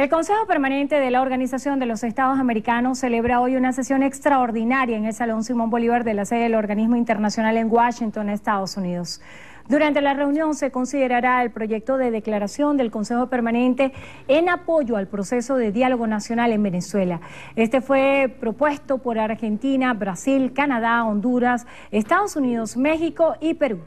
El Consejo Permanente de la Organización de los Estados Americanos celebra hoy una sesión extraordinaria en el Salón Simón Bolívar de la sede del organismo internacional en Washington, Estados Unidos. Durante la reunión se considerará el proyecto de declaración del Consejo Permanente en apoyo al proceso de diálogo nacional en Venezuela. Este fue propuesto por Argentina, Brasil, Canadá, Honduras, Estados Unidos, México y Perú.